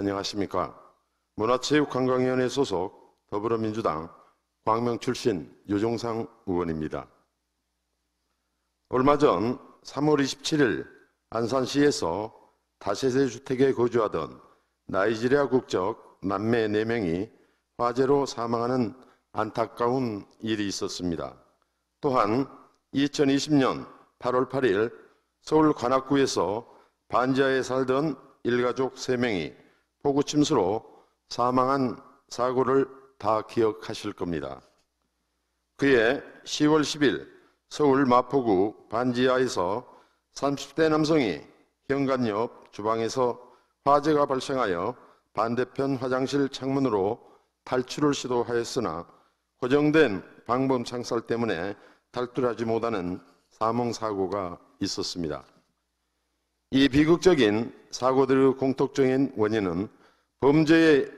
안녕하십니까. 문화체육관광위원회 소속 더불어민주당 광명 출신 유종상 의원입니다. 얼마 전 3월 27일 안산시에서 다세대 주택에 거주하던 나이지리아 국적 남매 4명이 화재로 사망하는 안타까운 일이 있었습니다. 또한 2020년 8월 8일 서울 관악구에서 반지하에 살던 일가족 3명이 폭우 침수로 사망한 사고를 다 기억하실 겁니다. 그해 10월 10일 서울 마포구 반지하에서 30대 남성이 현관 옆 주방에서 화재가 발생하여 반대편 화장실 창문으로 탈출을 시도하였으나 고정된 방범 창살 때문에 탈출하지 못하는 사망 사고가 있었습니다. 이 비극적인 사고들의 공통적인 원인은 범죄의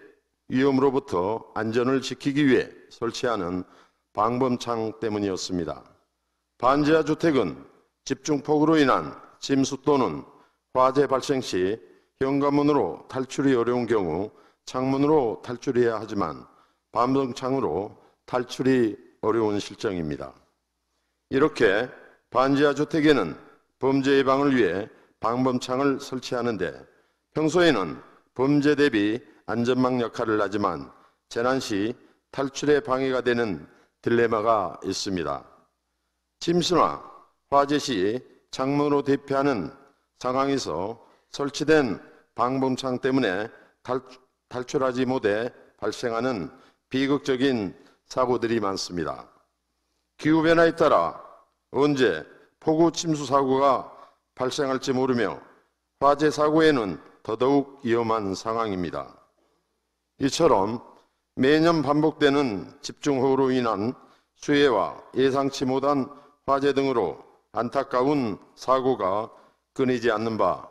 위험으로부터 안전을 지키기 위해 설치하는 방범창 때문이었습니다. 반지하 주택은 집중폭우로 인한 침수 또는 화재 발생 시 현관문으로 탈출이 어려운 경우 창문으로 탈출해야 하지만 반범창으로 탈출이 어려운 실정입니다. 이렇게 반지하 주택에는 범죄 예방을 위해 방범창을 설치하는데 평소에는 범죄 대비 안전망 역할을 하지만 재난 시 탈출에 방해가 되는 딜레마가 있습니다. 침수나 화재 시 창문으로 대피하는 상황에서 설치된 방범창 때문에 탈, 출하지 못해 발생하는 비극적인 사고들이 많습니다. 기후변화에 따라 언제 폭우 침수 사고가 발생할지 모르며 화재 사고에는 더더욱 위험한 상황입니다. 이처럼 매년 반복되는 집중호우로 인한 수해와 예상치 못한 화재 등으로 안타까운 사고가 끊이지 않는 바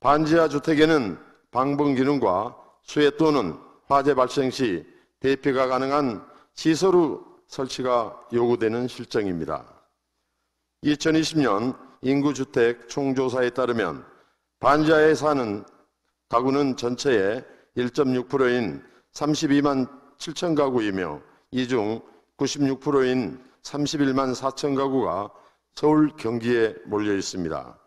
반지하 주택에는 방범 기능과 수해 또는 화재 발생 시 대피가 가능한 시설의 설치가 요구되는 실정입니다. 2020년 인구주택 총조사에 따르면 반지하에 사는 가구는 전체의 1.6%인 32만 7천 가구이며 이 중 96%인 31만 4천 가구가 서울 경기에 몰려 있습니다.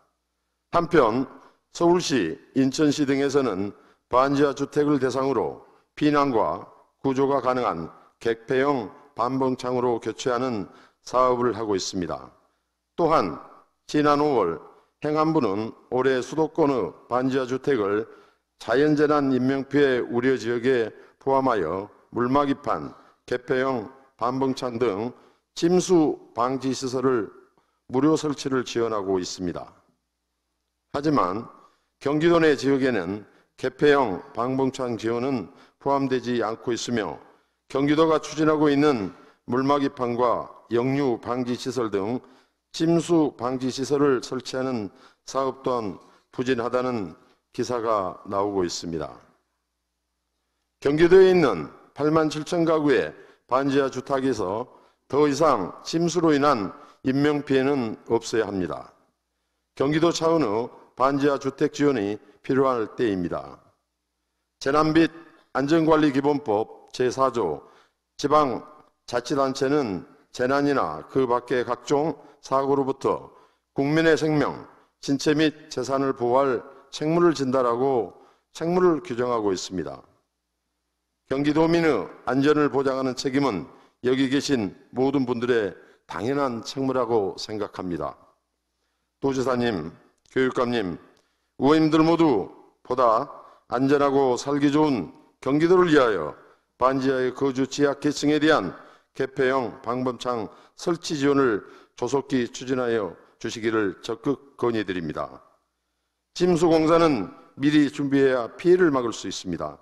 한편 서울시, 인천시 등에서는 반지하 주택을 대상으로 피난과 구조가 가능한 객폐형 반봉창으로 교체하는 사업을 하고 있습니다. 또한 지난 5월 행안부는 올해 수도권의 반지하 주택을 자연재난 인명피해 우려 지역에 포함하여 물막이판, 개폐형 반봉창 등 침수 방지 시설을 무료 설치를 지원하고 있습니다. 하지만 경기도 내 지역에는 개폐형 방봉창 지원은 포함되지 않고 있으며 경기도가 추진하고 있는 물막이판과 역류 방지 시설 등 침수 방지 시설을 설치하는 사업 또한 부진하다는 기사가 나오고 있습니다. 경기도에 있는 8만 7천 가구의 반지하 주택에서 더 이상 침수로 인한 인명피해는 없어야 합니다. 경기도 차원의 반지하 주택 지원이 필요할 때입니다. 재난빛 안전관리기본법 제4조 지방자치단체는 재난이나 그 밖의 각종 사고로부터 국민의 생명, 신체 및 재산을 보호할 책무를 진다라고 책무를 규정하고 있습니다. 경기도민의 안전을 보장하는 책임은 여기 계신 모든 분들의 당연한 책무라고 생각합니다. 도지사님, 교육감님, 의원님들 모두 보다 안전하고 살기 좋은 경기도를 위하여 반지하의 거주 지역 계층에 대한 개폐형 방범창 설치 지원을 조속히 추진하여 주시기를 적극 건의드립니다. 침수공사는 미리 준비해야 피해를 막을 수 있습니다.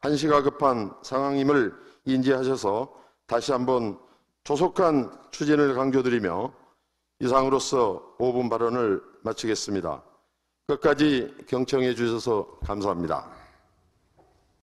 한시가 급한 상황임을 인지하셔서 다시 한번 조속한 추진을 강조드리며 이상으로서 5분 발언을 마치겠습니다. 끝까지 경청해 주셔서 감사합니다.